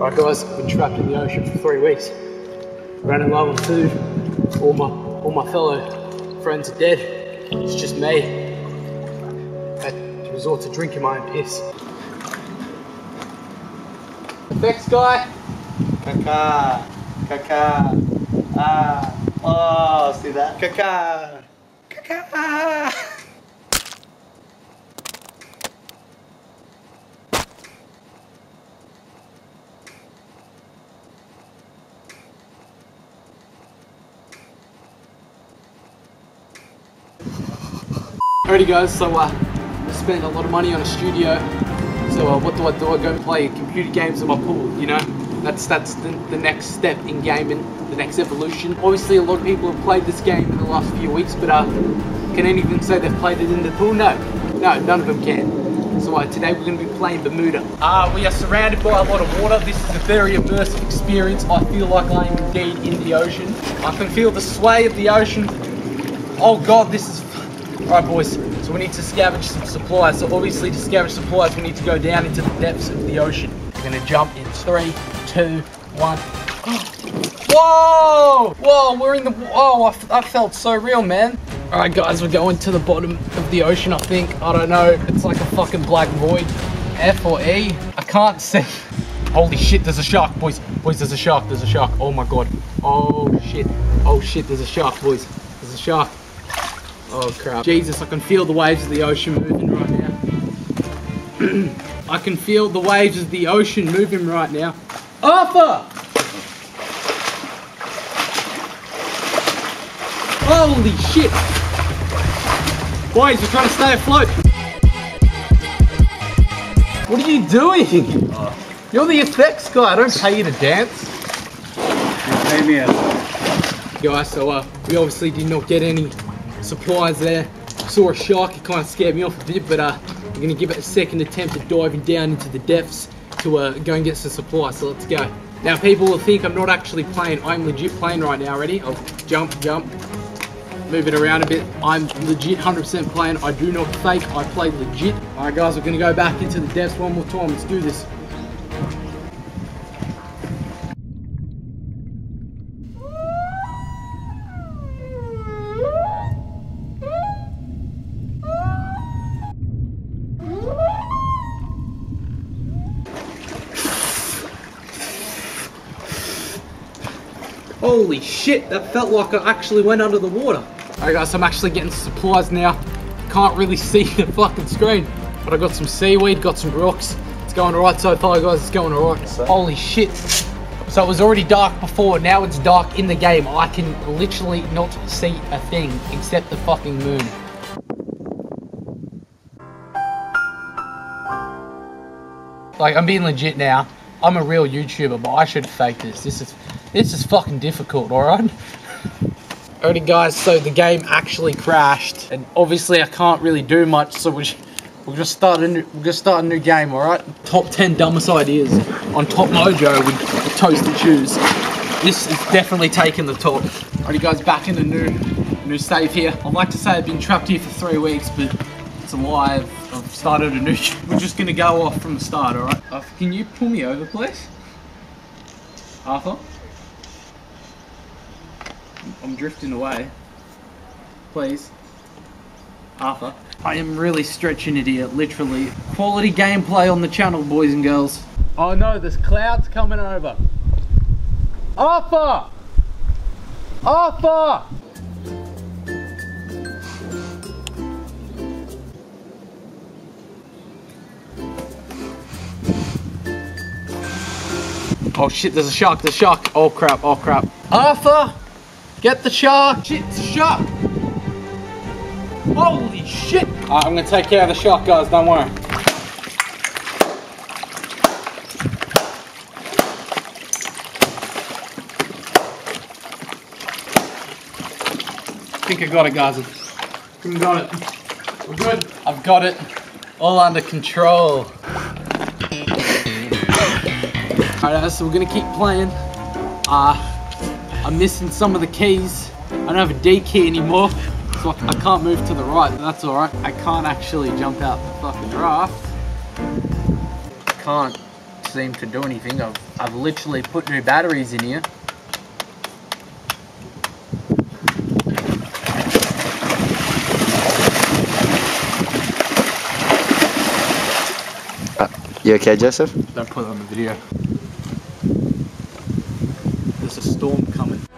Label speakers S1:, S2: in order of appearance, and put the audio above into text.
S1: Right guys, I've been trapped in the ocean for three weeks. Running low on food. All my all my fellow friends are dead. It's just me. Had to resort to drinking my own piss. Thanks guy.
S2: Kaká, kaká, ah, oh, see that? Kaká, kaká.
S1: Alrighty guys, so uh, I spent a lot of money on a studio. So uh, what do I do? I go and play computer games in my pool, you know? That's that's the, the next step in gaming, the next evolution. Obviously a lot of people have played this game in the last few weeks, but uh, can any of them say they've played it in the pool? No, no, none of them can. So uh, today we're going to be playing Bermuda. Uh, we are surrounded by a lot of water. This is a very immersive experience. I feel like I am indeed in the ocean. I can feel the sway of the ocean. Oh god, this is Alright boys, so we need to scavenge some supplies. So obviously to scavenge supplies we need to go down into the depths of the ocean. We're gonna jump in three, two, one. Whoa! Whoa, we're in the, whoa, I, I felt so real, man. Alright guys, we're going to the bottom of the ocean, I think. I don't know, it's like a fucking black void. F or E? I can't see. Holy shit, there's a shark, boys. Boys, there's a shark, there's a shark. Oh my god. Oh shit. Oh shit, there's a shark, boys. There's a shark. Oh crap. Jesus, I can feel the waves of the ocean moving right now. I can feel the waves of the ocean moving right now. Arthur! Holy shit! Boys, we're trying to stay afloat. What are you doing? You're the effects guy. I don't pay you to dance.
S2: Pay me a
S1: guys. So uh, we obviously did not get any supplies there. Saw a shark, it kind of scared me off a bit, but uh, we're gonna give it a second attempt at diving down into the depths to uh, go and get some supplies. So let's go. Now people will think I'm not actually playing. I'm legit playing right now. Ready? I'll jump, jump, move it around a bit. I'm legit 100% playing. I do not fake. I play legit. All right, guys, we're gonna go back into the depths one more time. Let's do this. Holy shit, that felt like I actually went under the water. Alright guys, I'm actually getting supplies now. Can't really see the fucking screen. But I got some seaweed, got some rocks. It's going alright so far guys, it's going alright. Holy shit. So it was already dark before, now it's dark in the game. I can literally not see a thing except the fucking moon. Like, I'm being legit now. I'm a real YouTuber, but I should fake this. This is this is fucking difficult, alright? Alrighty guys, so the game actually crashed. And obviously I can't really do much, so we'll, we'll just start a new we'll just start a new game, alright? Top 10 dumbest ideas on Top Mojo with ToastedShoes. This is definitely taking the top. Alrighty guys, back in the new new save here. I'd like to say I've been trapped here for three weeks, but it's a lie. I've, I've started a new We're just gonna go off from the start, alright? Uh, can you pull me over, please? Arthur? I'm drifting away. Please. Arthur. I am really stretching it here, literally. Quality gameplay on the channel, boys and girls. Oh no, there's clouds coming over. Arthur! Arthur! Oh shit, there's a shark, there's a shark. Oh crap, oh crap. Arthur! Get the shark! Shit, it's a shark! Holy shit! Alright, I'm gonna take care of the shark, guys, don't worry. I think I got it, guys. I think I got it. We're good. I've got it all under control. Alright, so we're gonna keep playing. Uh, I'm missing some of the keys. I don't have a D key anymore, so I can't move to the right. That's all right. I can't actually jump out the fucking raft. Can't seem to do anything. I've, I've literally put new batteries in here.
S3: Uh, you okay, Joseph?
S1: Don't put it on the video. It's a storm coming.